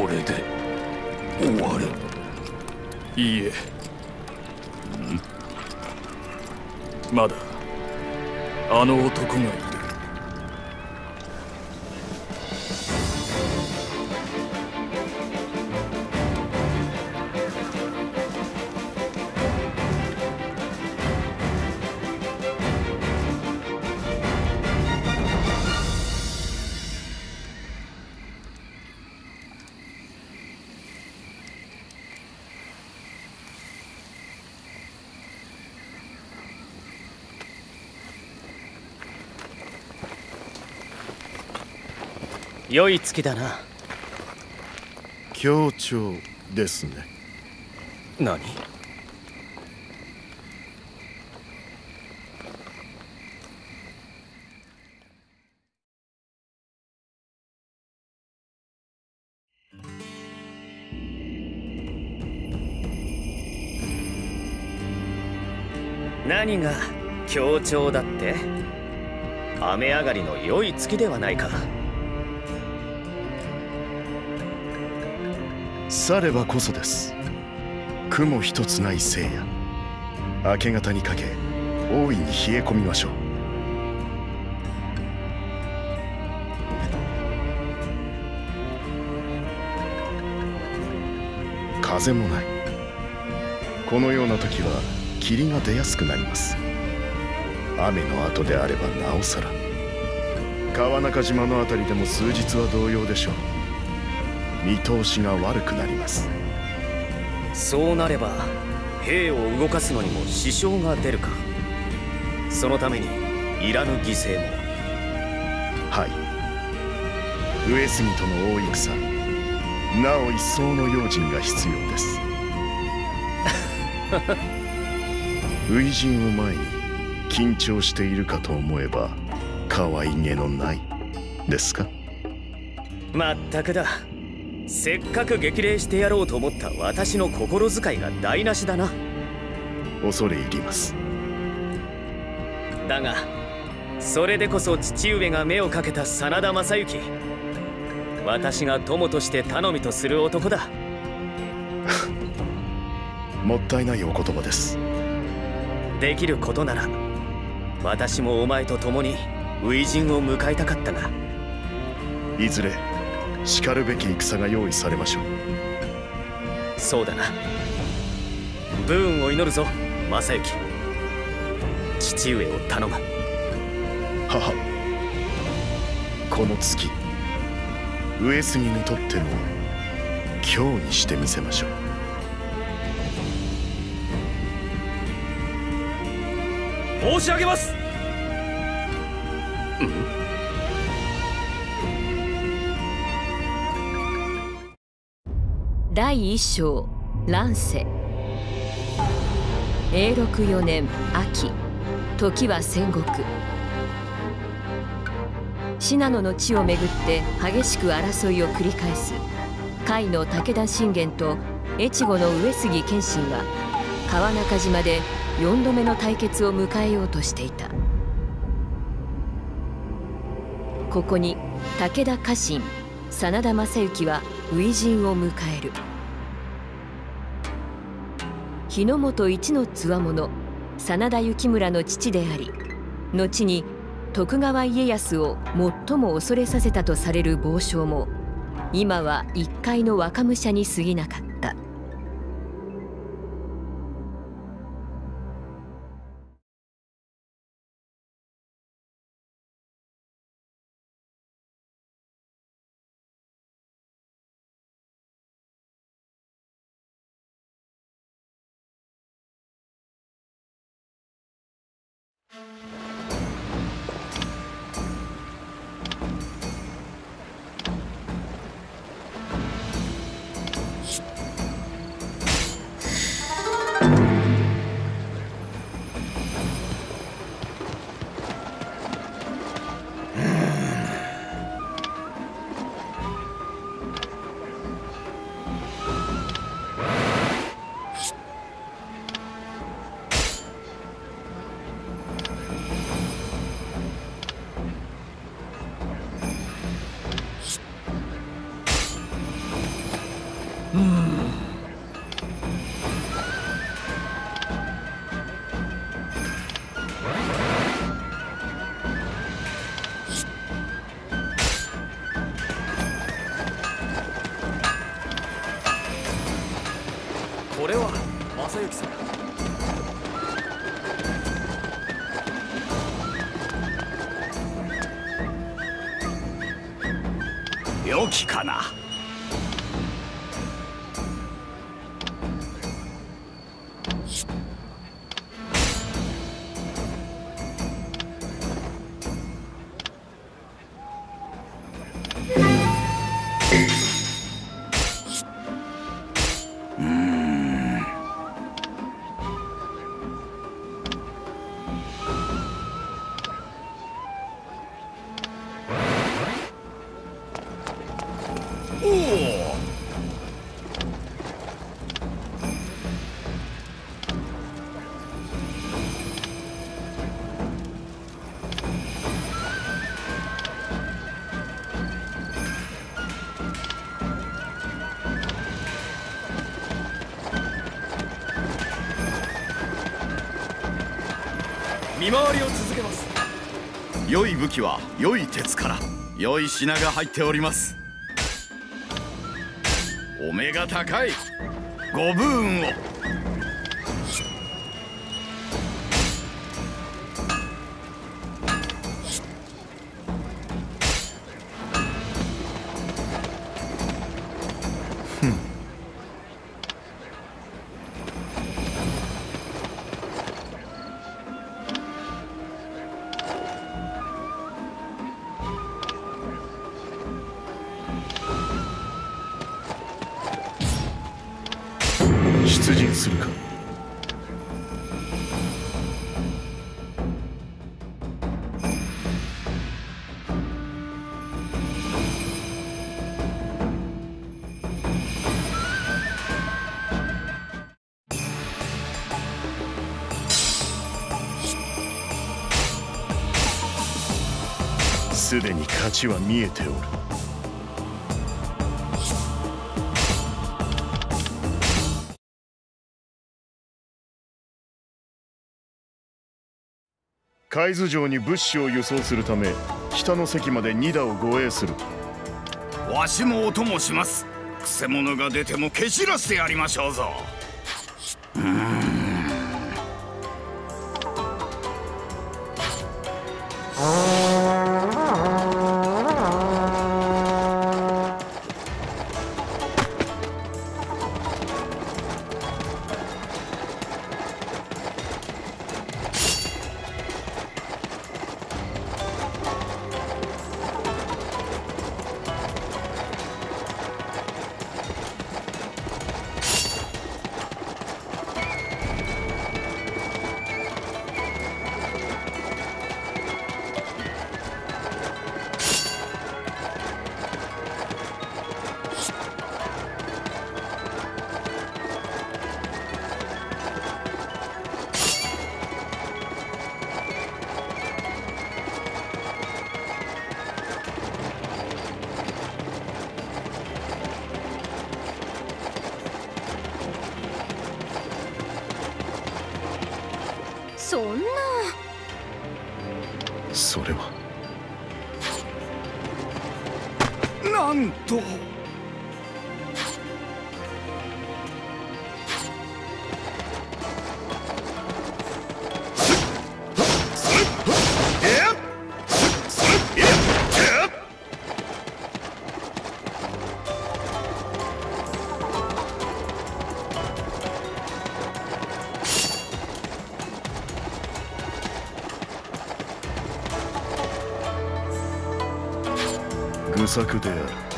これで終わる。いいえ。まだあの男がいる。良い月だな。強調ですね。何？何が強調だって？雨上がりの良い月ではないかさればこそです。雲一つない聖夜。明け方にかけ大いに冷え込みましょう。風もない。このような時は霧が出やすくなります。雨の後であればなおさら。川中島の辺りでも数日は同様でしょう。見通しが悪くなります。そうなれば兵を動かすのにも支障が出るか。そのためにいらぬ犠牲も。はい。上杉との大戦。なお一層の用心が必要です。初陣を前に緊張しているかと思えば可愛げのない。ですか？まったくだせっかく激励してやろうと思った私の心遣いが台無しだな。恐れ入ります。だがそれでこそ父上が目をかけた真田正幸。私が友として頼みとする男だ。もったいないお言葉です。できることなら私もお前と共に初陣を迎えたかったが。いずれしかるべき戦が用意されましょう。そうだな。武運を祈るぞ正幸。父上を頼む。母。この月上杉にとっての今日にしてみせましょう。申し上げます第一章乱世。永禄4年秋。時は戦国。信濃の地をめぐって激しく争いを繰り返す。甲斐の武田信玄と越後の上杉謙信は川中島で4度目の対決を迎えようとしていた。ここに武田家臣真田正幸は初陣を迎える。日の本一のつわもの真田幸村の父であり後に徳川家康を最も恐れさせたとされる暴将も今は一介の若武者に過ぎなかった。良きかな。良い武器は良い鉄から良い品が入っております。お目が高い。ご武運を。すでに勝ちは見えておる。海津城に物資を輸送するため北の関まで二打を護衛する。わしもお供します。くせ者が出ても蹴散らしてやりましょうぞ。そ愚策である。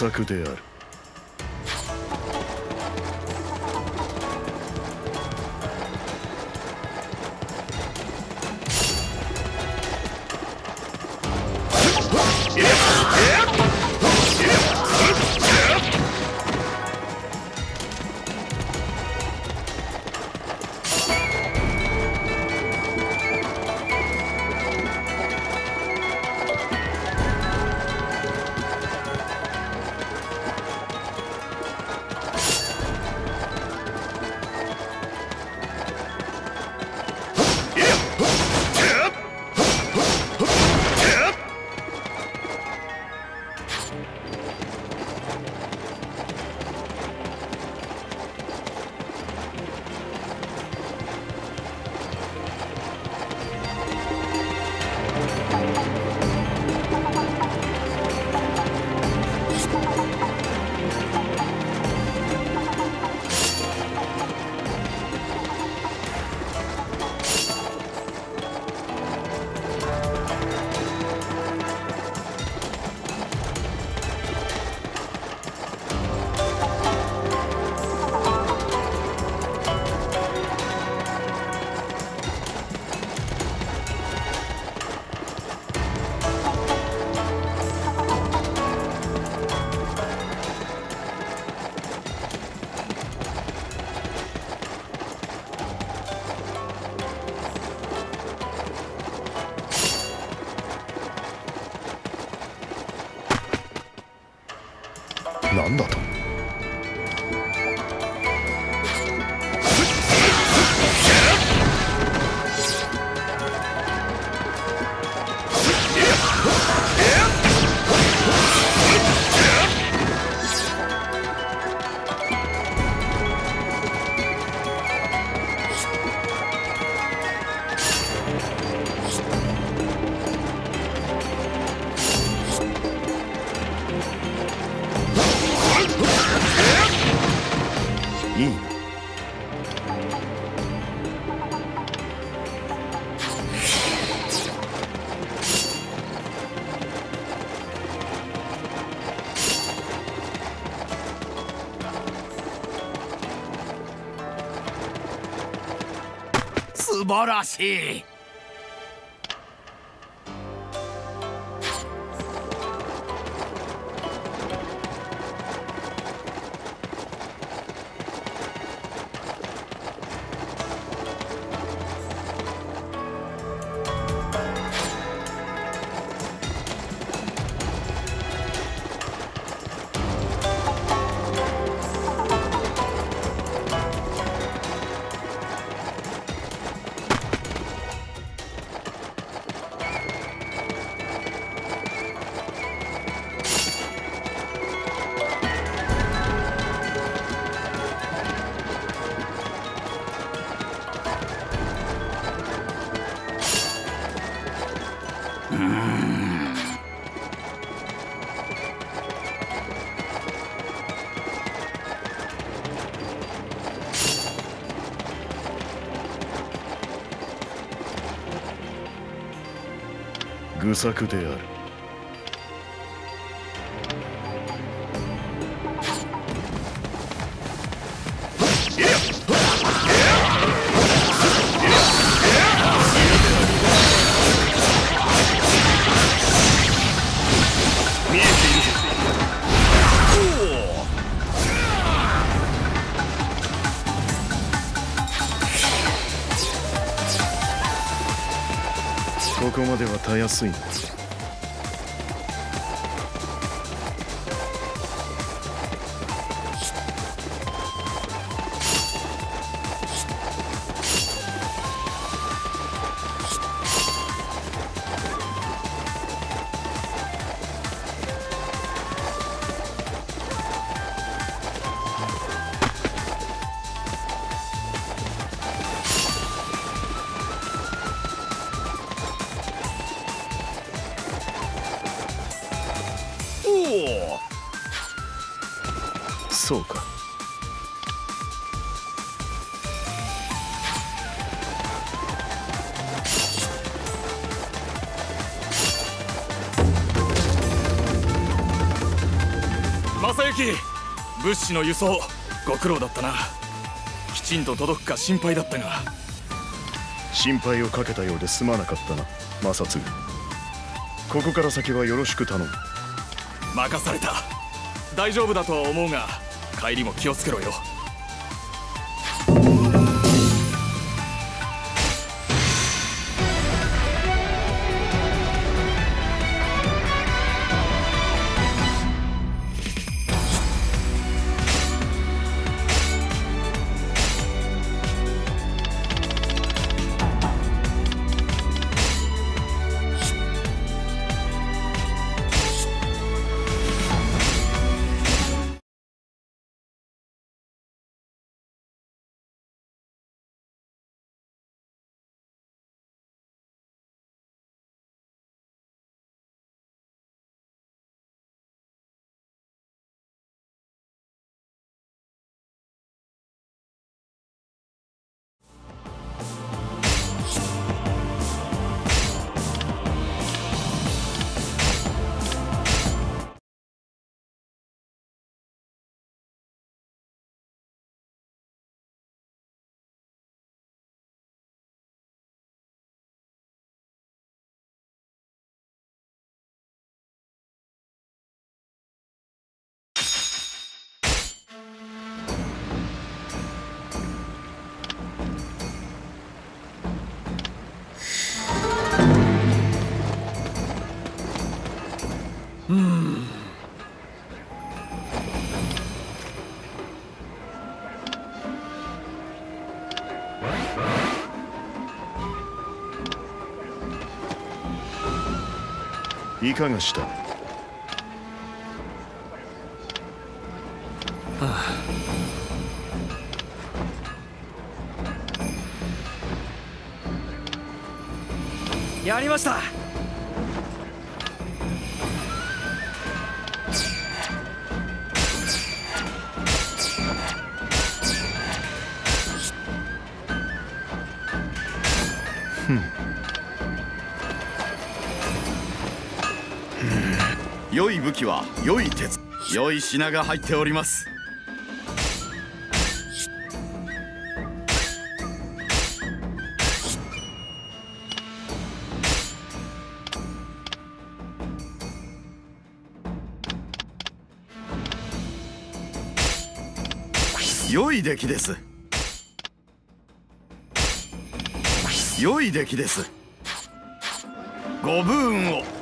策である ¡Devora así! 作である assim. 物資の輸送。ご苦労だったな。きちんと届くか心配だったが。心配をかけたようですまなかったな摩擦。ここから先はよろしく頼む。任された。大丈夫だとは思うが帰りも気をつけろよいかがした？やりました。武器は良い鉄。良い品が入っております。良い出来です。良い出来です。ご武運を。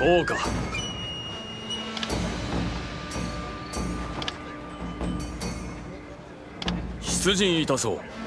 そうか。出陣いたそう。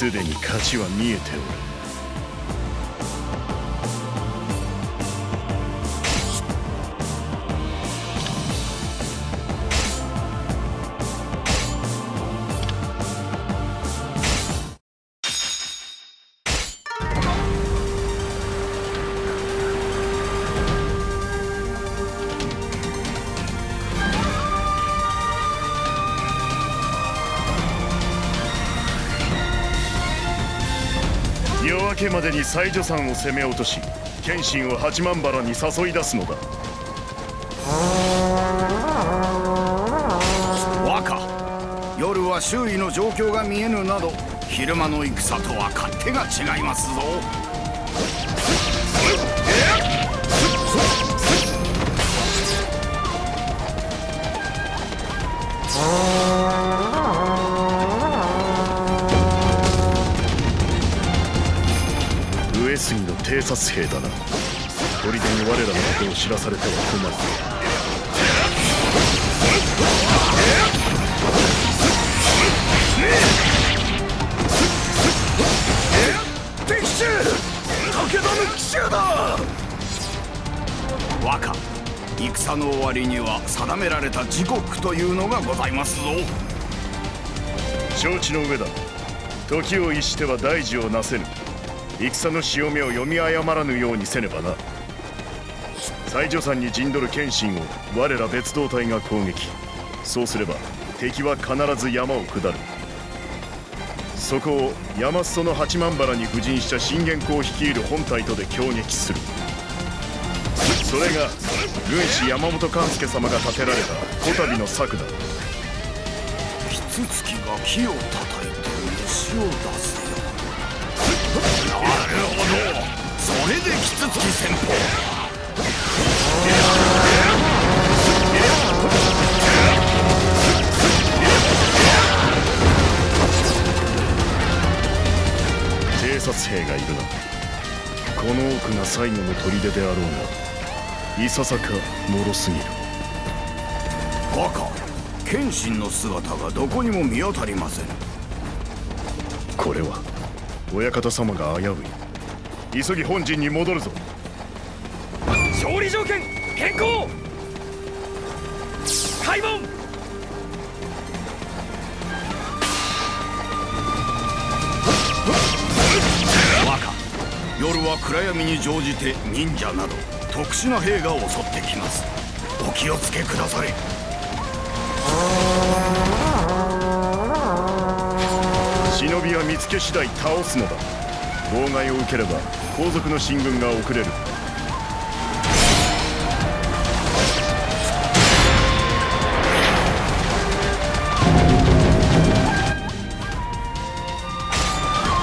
すでに勝ちは見えておる。西女山を攻め落とし謙信を八幡原に誘い出すのだ。若夜は周囲の状況が見えぬなど昼間の戦とは勝手が違いますぞ。偵察兵だな。砦に我らのことを知らされては困る。敵襲!武田の奇襲だ!若戦の終わりには定められた時刻というのがございますぞ。承知の上だ。時を逸しては大事をなせぬ戦の潮目を読み誤らぬようにせねばな。西条山に陣取る謙信を我ら別動隊が攻撃。そうすれば敵は必ず山を下る。そこを山裾の八幡原に布陣した信玄公を率いる本隊とで攻撃する。それが軍師山本勘助様が建てられたこたびの策だ。キツツキが木を叩いて虫を出すほどそれでキツツキ戦法偵察兵がいるなこの奥が最後の砦であろうがいささか脆すぎる。バカ。謙信の姿がどこにも見当たりません。これは親方様が危うい。急ぎ本陣に戻るぞ。勝利条件変更！開門！若夜は暗闇に乗じて忍者など特殊な兵が襲ってきます。お気をつけくだされ。忍びは見つけ次第倒すのだ。妨害を受ければ後続の進軍が遅れる。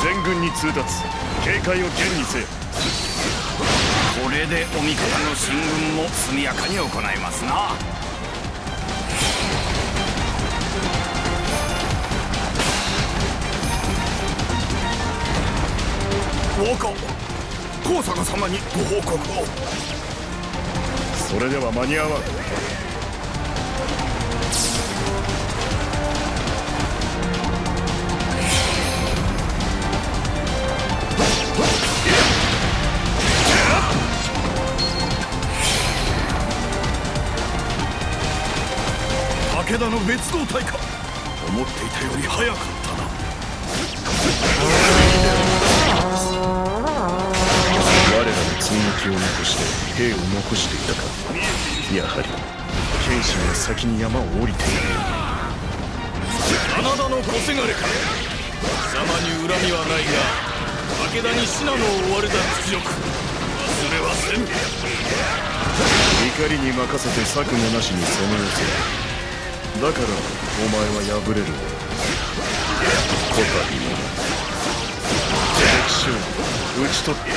全軍に通達警戒を厳にせよ。これでお味方の進軍も速やかに行いますな。若高坂様にご報告を。それでは間に合わん。武田の別動隊か。思っていたより早かったな。我らの追撃を残して兵を残していたか。やはり謙信は先に山を降りている。真田の小せがれか貴様に恨みはないが武田に信濃を追われた屈辱。忘れはせん怒りに任せて策もなしに攻め寄せ。るだからお前は敗れる。こたびも敵将討ち取った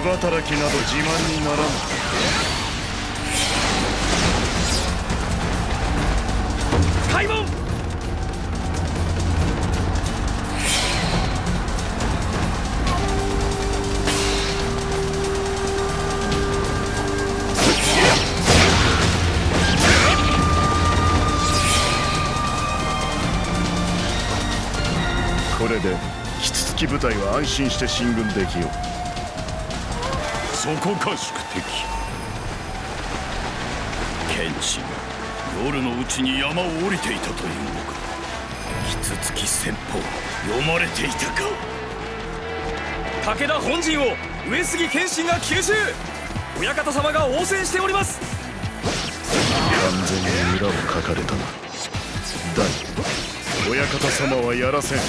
働きなど自慢にならぬこれでキツツキ部隊は安心して進軍できよう。そこか宿敵剣心夜のうちに山を降りていたというのか。キツツキ戦法読まれていたか。武田本陣を上杉謙信が吸収。親方様が応戦しております。完全に裏をかかれたな。だが親方様はやらせん。日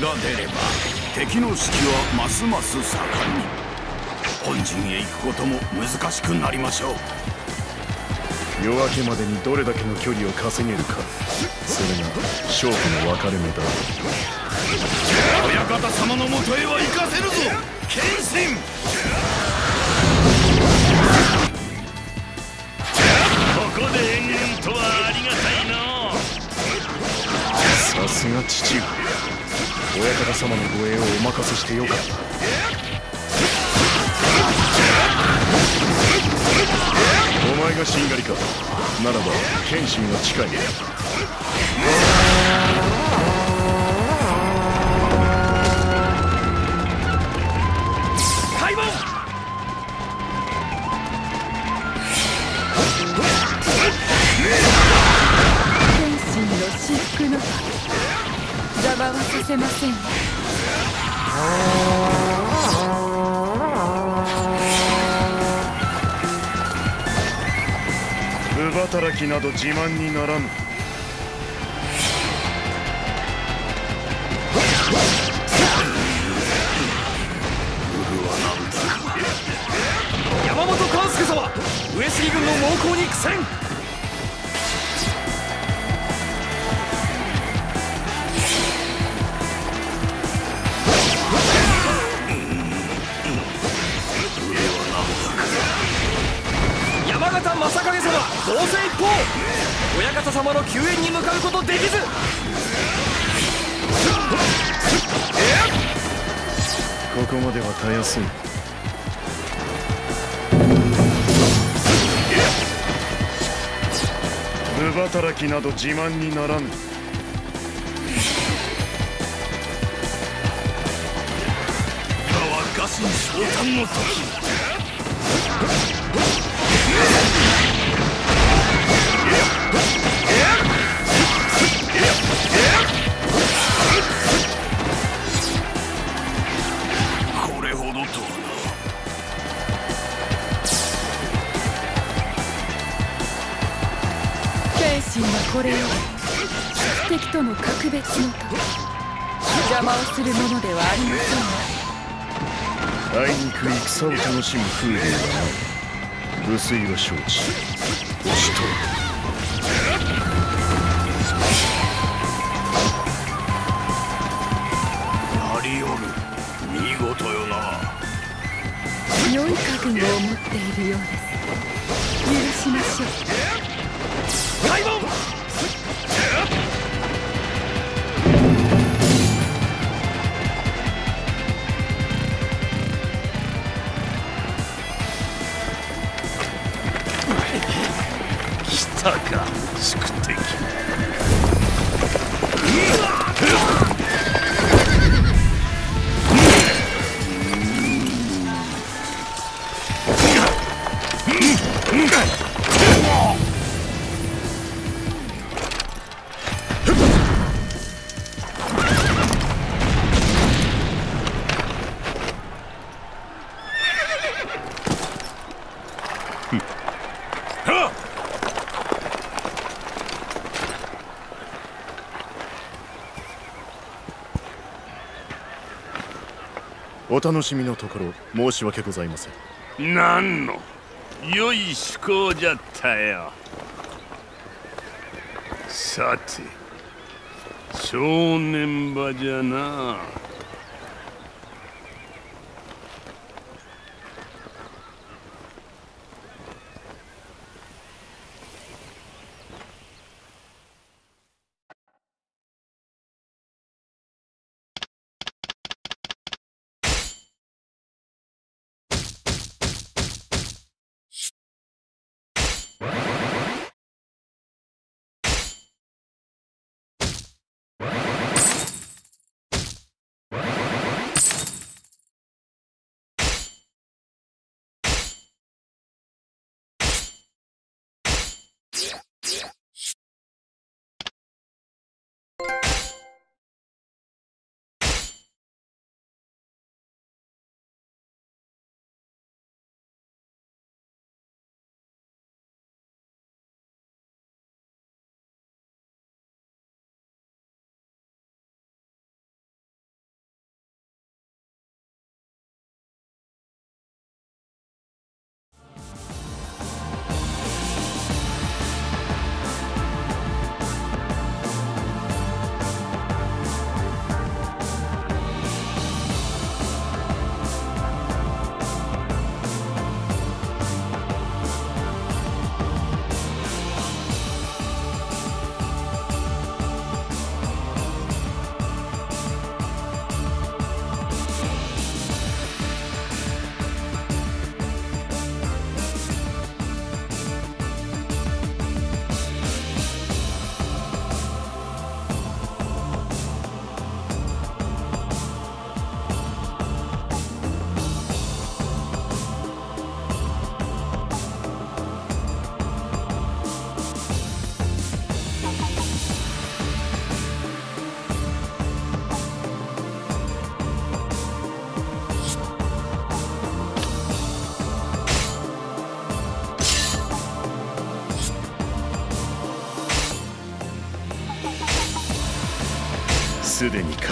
が出れば敵の士気はますます盛んに。本陣へ行くことも難しくなりましょう。夜明けまでにどれだけの距離を稼げるか。それが勝負の分かれ目だ。親方様のもとへは行かせるぞ！謙信ここで援軍とはありがたいのさすが父上親方様の護衛をお任せしてよかった。お前がしんがりか。ならば謙信は近い。開門天心の至福の邪魔はさせません。部働きなど自慢にならぬ。山本勘助様上杉軍の猛攻に苦戦山形正景様同勢一方。親方様の救援に向かうことできず。ここまではたやすい。部働きなど自慢にならぬ今は臥薪嘗胆の時これほどとは天心はこれよ。り宿敵との格別の。時邪魔をするものではありません。があいにく戦を楽しむ風流はな。い薄いは承知。押しとな良い覚悟を持っているようです。許しましょう。お楽しみのところ申し訳ございません。何の？良い趣向じゃったよ。さて正念場じゃな。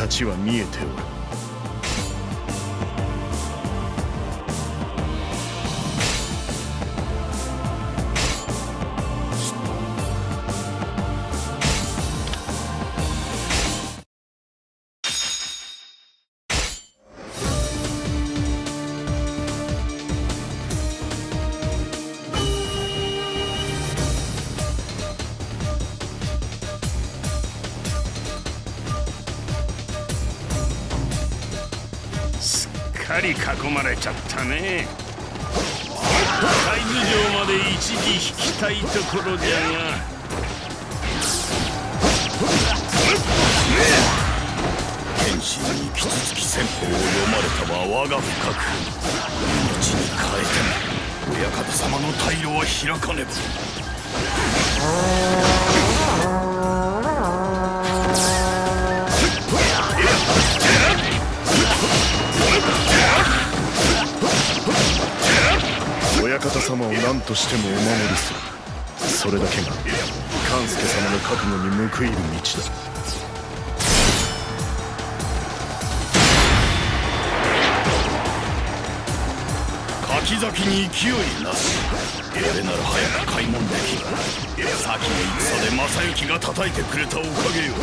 ちは見えておる。ね。海部城まで一時引きたいところじゃが。剣心にキツツキ戦法を読まれたは我が深く命に変えても親方様の退路は開かねば。としてもお守りする。それだけが勘助様の覚悟に報いる道だ。柿崎に勢いなし。俺なら早く開門できる。先の戦で正幸が叩いてくれたおかげよ。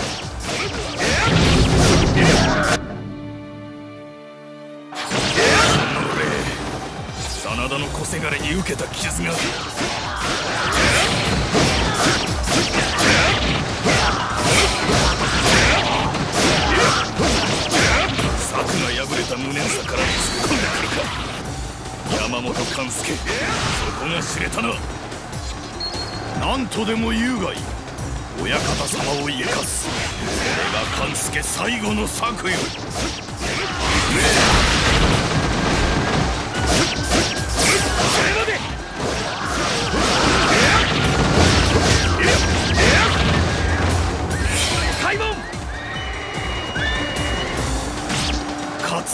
田の小せがれに受けた傷が。策が破れた無念さから突っ込んでくるか。山本勘介そこが知れたな。何とでも言うがいい。親方様を生かす。これが勘助最後の策よ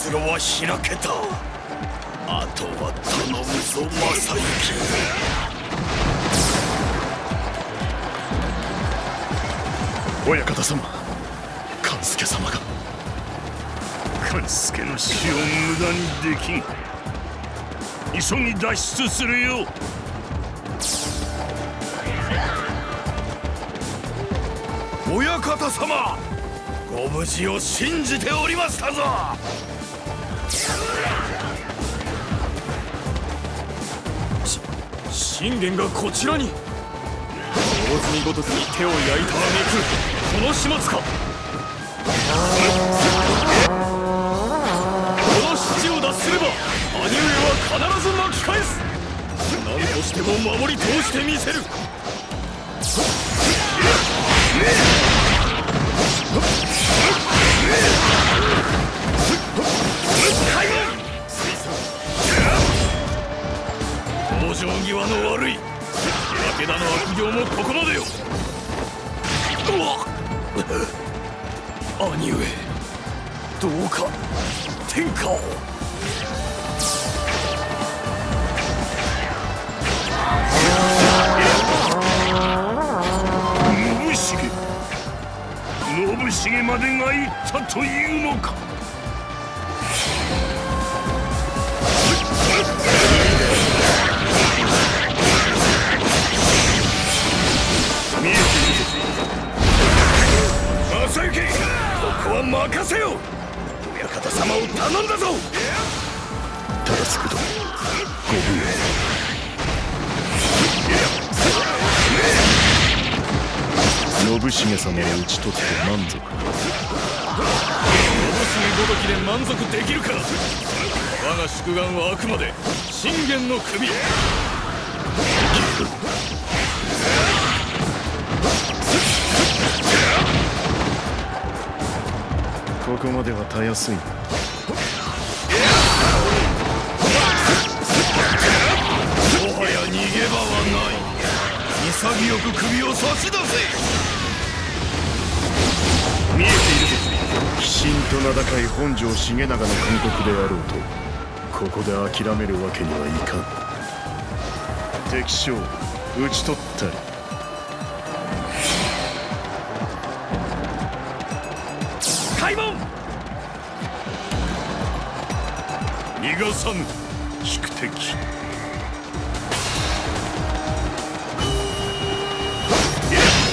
活路は開けた。あとは頼むぞ正幸親方様勘助様が。勘助の死を無駄にできん。急ぎ脱出するよ。親方様ご無事を信じておりましたぞ。信玄がこちらに。大積ごとくに手を焼いた挙句この始末か。この七を脱すれば兄上は必ず巻き返す。何としても守り通してみせる。武田の悪行もここまでよ。うわ兄上どうか天下を。信繁。信繁までが言ったというのか。見えている正行ここは任せよ。親方様を頼んだぞ。忠相殿ご武勇信繁様を討ち取って満足信繁ごときで満足。できるか我が宿願はあくまで信玄の首。ここまではたやすい。なもはや逃げ場はない。潔く首を差し出せ。見えているぞ鬼神と名高い本庄重長の勧告であろうとここで諦めるわけにはいかん。敵将討ち取ったり逃がさぬ。宿敵。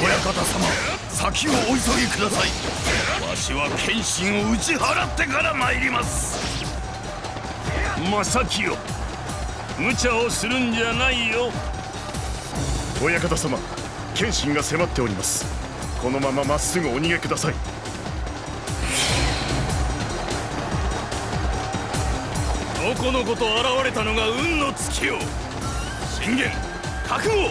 親方様先をお急ぎください。わしは謙信を打ち払ってから参ります。正清無茶をするんじゃないよ。親方様謙信が迫っております。このまままっすぐお逃げくださいどこのこと現れたのが運の月よ。信玄覚悟。や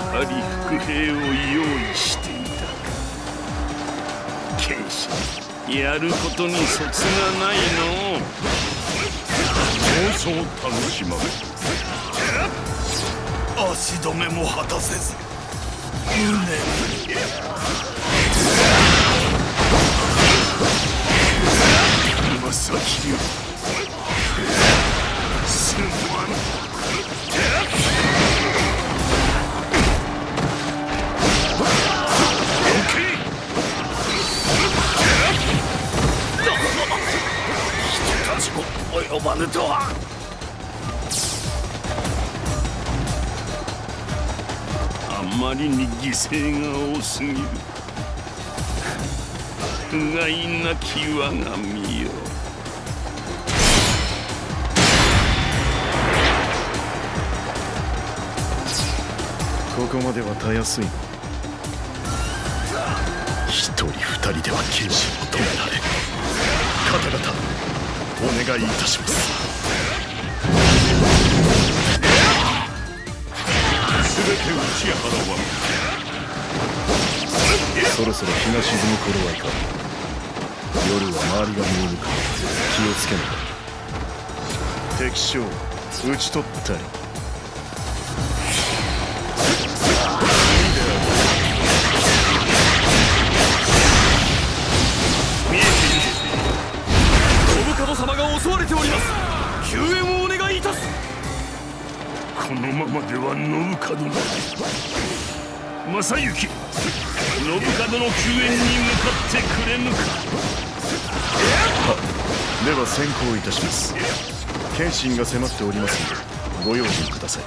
はり伏兵を用意していた。か謙信やることにそつがないの。妄想楽しまぬ足止めも果たせず。及ばぬとはまりに犠牲が多すぎる。不甲斐なき我が身よ。ここまではたやすい。な一人二人では謙信を止められん。方々お願いいたしますそろそろ日が沈む頃はいか。夜は周りが見えるから。気をつけな。敵将討ち取ったり。ままでは信門正行信門の救援に向かってくれぬか。では先行いたします。謙信が迫っておりますのでご用心ください。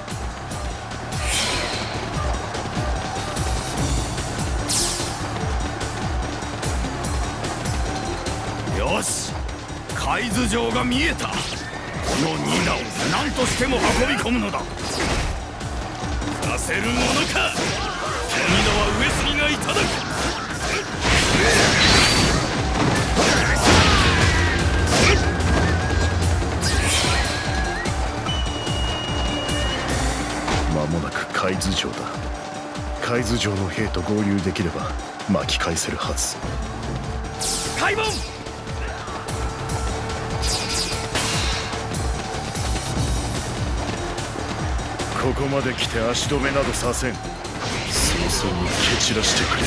よし海津城が見えた。このニナを何としても運び込むのださせるものか。富野は上杉がいただく。間もなく海津城だ。海津城の兵と合流できれば巻き返せるはず。開門ここまで来て足止めなどさせん。早々に蹴散らしてくれ。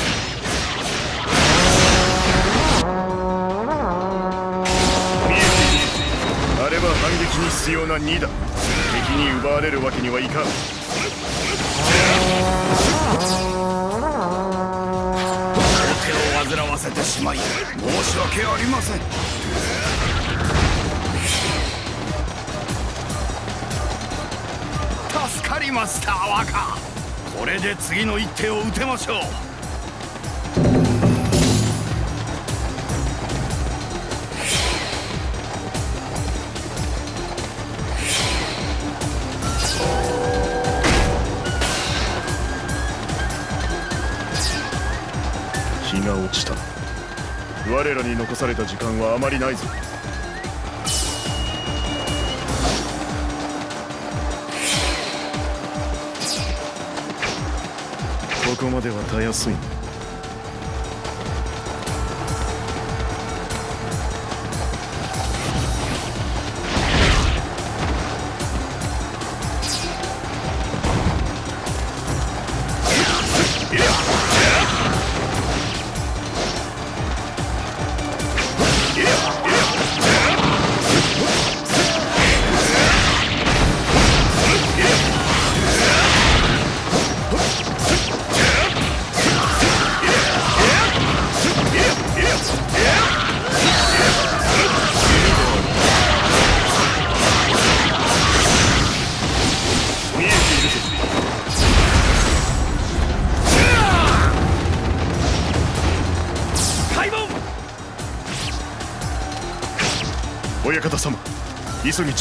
あれば反撃に必要な2だ。敵に奪われるわけにはいかん。手を煩わせてしまい申し訳ありません。りました若。これで次の一手を打てましょう。日が落ちた。我らに残された時間はあまりないぞ。ここまではたやすいな。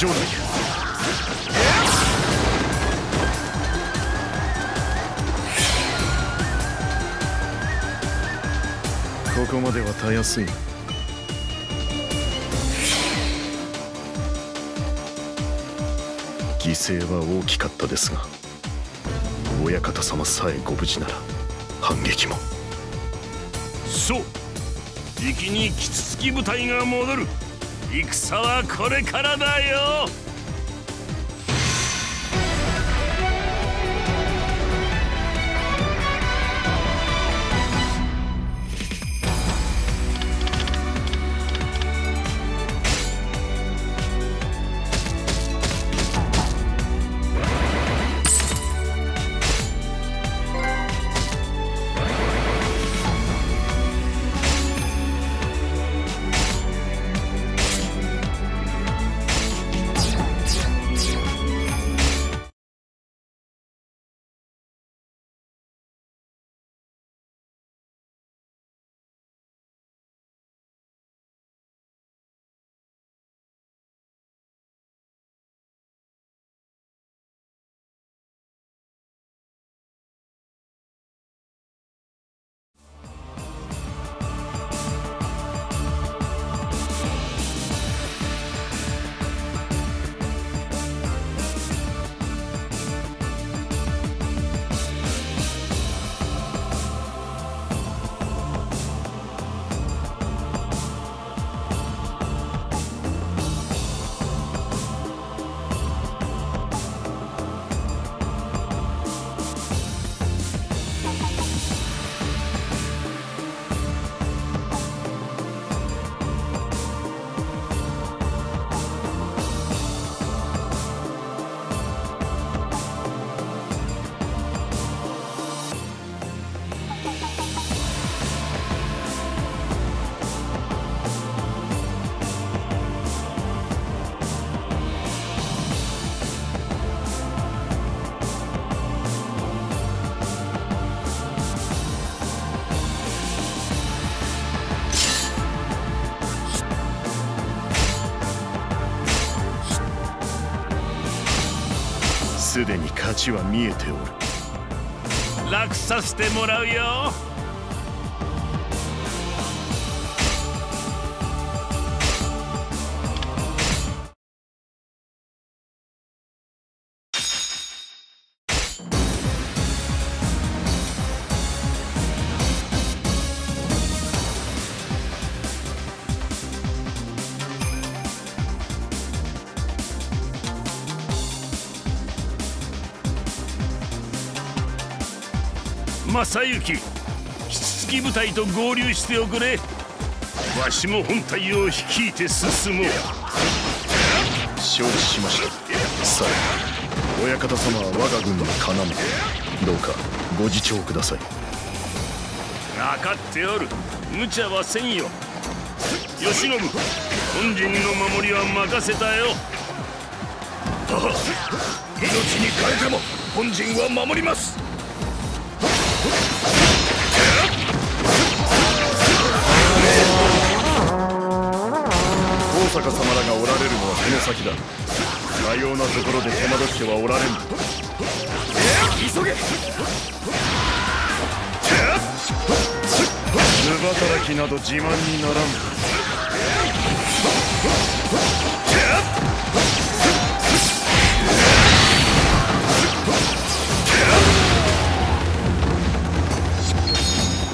急ぎ城内へここまではたやすい。犠牲は大きかったですが親方様さえご無事なら反撃も。そう。敵にキツツキ部隊が戻る。戦はこれからだよ。ちは見えておる。楽させてもらうよ。正行。キツツキ部隊と合流しておくれ。わしも本隊を率いて進もう。承知しました。さあ親方様は我が軍の要。どうかご自重ください。分かっておる。無茶はせんよ。慶喜本陣の守りは任せたよ。命に変えても本陣は守ります坂様らがおられるのはこの先だ。かようなところで手間取ってはおられん急げ。無働きなど自慢にならん。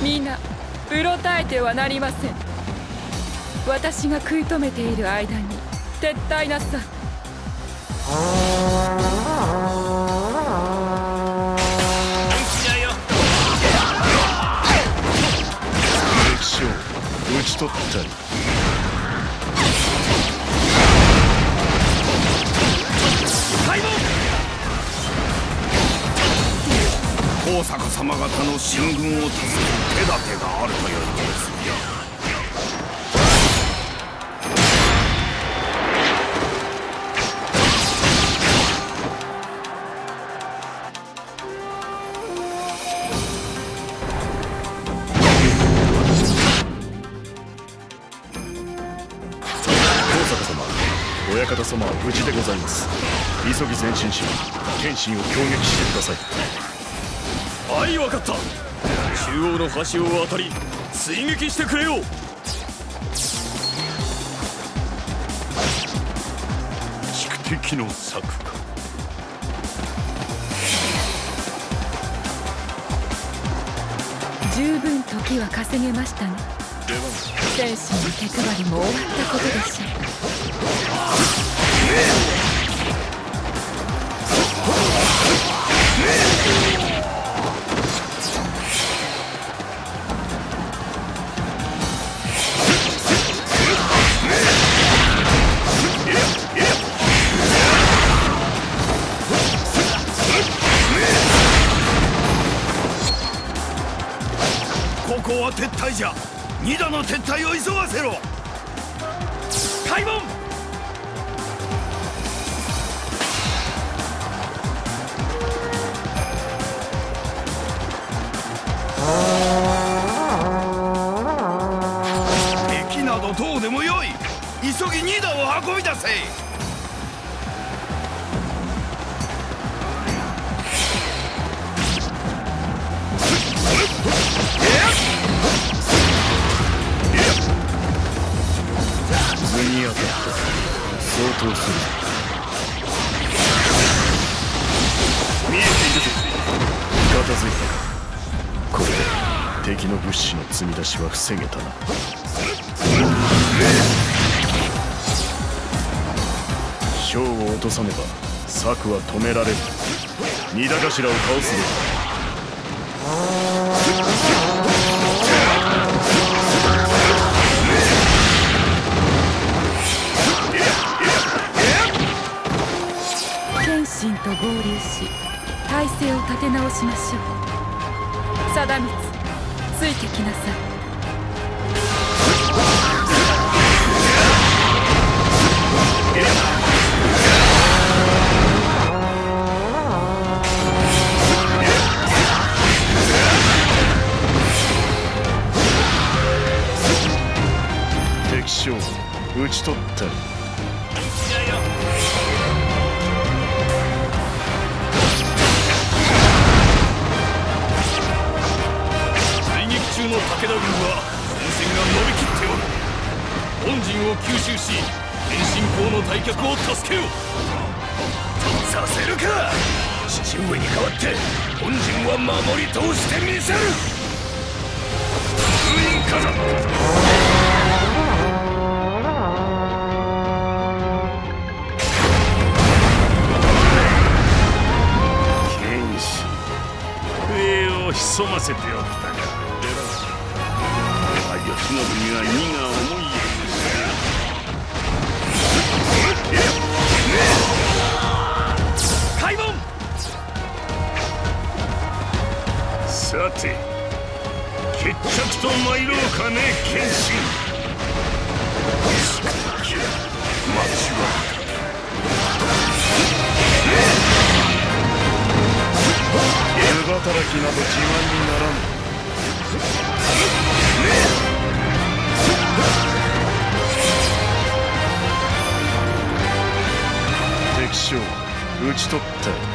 皆うろたえてはなりません私が食い止めている間に撤退なさ。い歴史を討ち取ったり。高坂様方の進軍を助ける手立てがあるというのです方様は無事でございます。急ぎ前進し謙信を攻撃してください。はい分かった。中央の橋を渡り追撃してくれよ。宿敵の策か。十分時は稼げましたね戦士の手配りも終わったことでしょうここは撤退じゃ。二打の撤退を急がせろ。二打を運び出せ図に当たっ？た相当する見えているぞ片付いたかこれで敵の物資の積み出しは防げたな将を落とさねば策は止められる。二田頭を倒すぞ。謙信と合流し体勢を立て直しましょう。貞光ついてきなさい。討ち取ったり。追撃中の武田軍は前線が伸びきっておる。本陣を吸収し遠心校の退却を助けよう。させるか！父上に代わって本陣は守り通してみせる。封印火山潜ませておったか。あ慶喜には荷が重いよ開門さて決着と参ろうかね謙信は働きなど自慢にならぬ。敵将討ち取った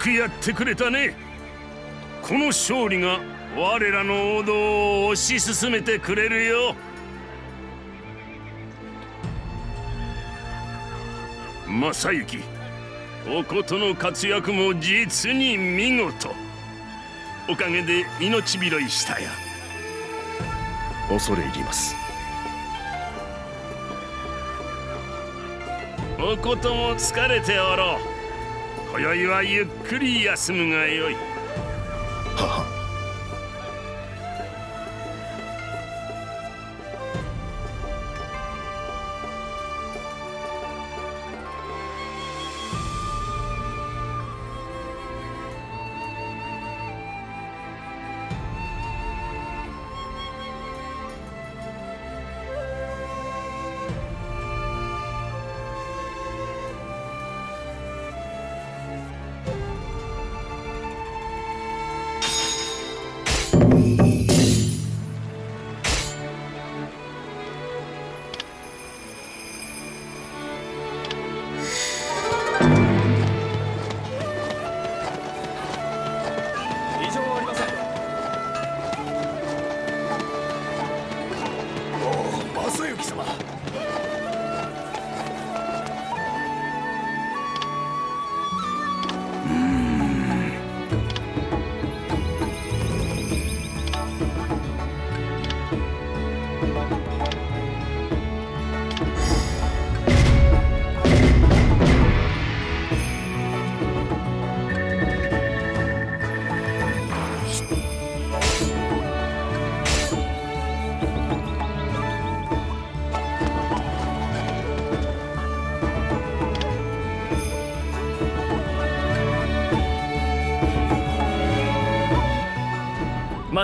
くやってくれたね。この勝利が我らの王道を推し進めてくれるよ。正行おことの活躍も実に見事。おかげで命拾いしたや。恐れ入ります。おことも疲れておろう。今宵はゆっくり休むがよい。正幸様。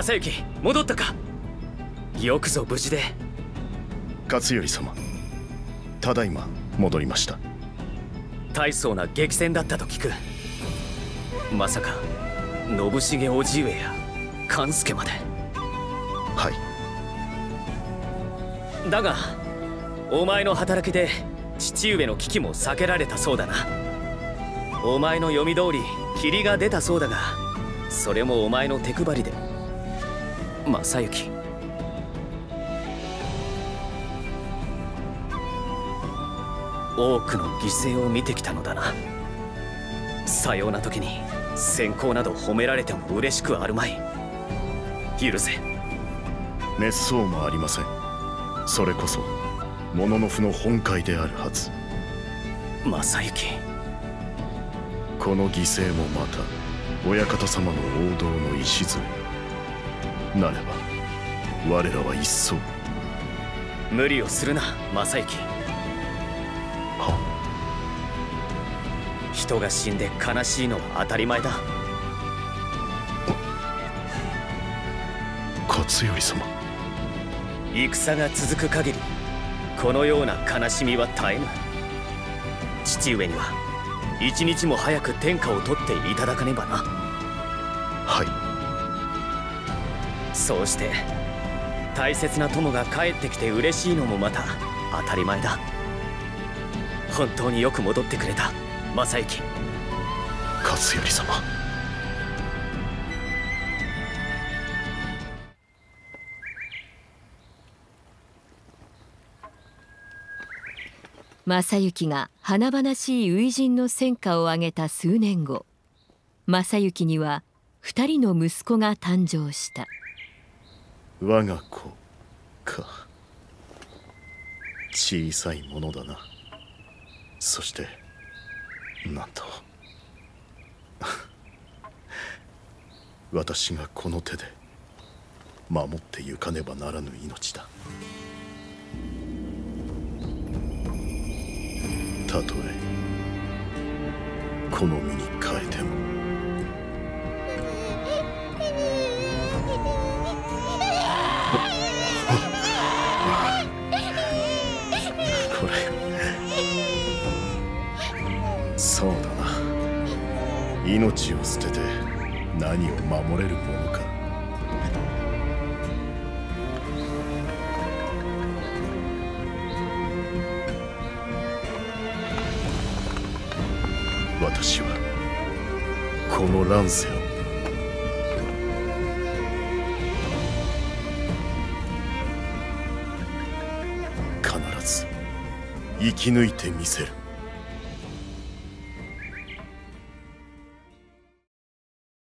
正幸戻ったか？よくぞ無事で。勝頼様。ただいま戻りました。大層な激戦だったと聞く。まさか信繁叔父上や勘助まで。はい。だがお前の働きで父上の危機も避けられたそうだな。お前の読み通り霧が出たそうだがそれもお前の手配りで。正行多くの犠牲を見てきたのだな。さような時に先行など褒められても嬉しくあるまい。許せ。滅相もありません。それこそモノノフの本懐であるはず。正行この犠牲もまた親方様の王道の礎なれば我らは一層。無理をするな正行。は？人が死んで悲しいのは当たり前だ。勝頼様。戦が続く限りこのような悲しみは絶えぬ。父上には一日も早く天下を取っていただかねばな。はいそうして大切な友が帰ってきて嬉しいのもまた当たり前だ。本当によく戻ってくれた。正行。勝頼様。正行が華々しい初陣の戦果を挙げた数年後正行には二人の息子が誕生した我が子か。小さいものだな。そしてなんと。私がこの手で守ってゆかねばならぬ命だ。たとえこの身に変えても。命を捨てて何を守れるものか。私はこの乱世を。必ず生き抜いてみせる。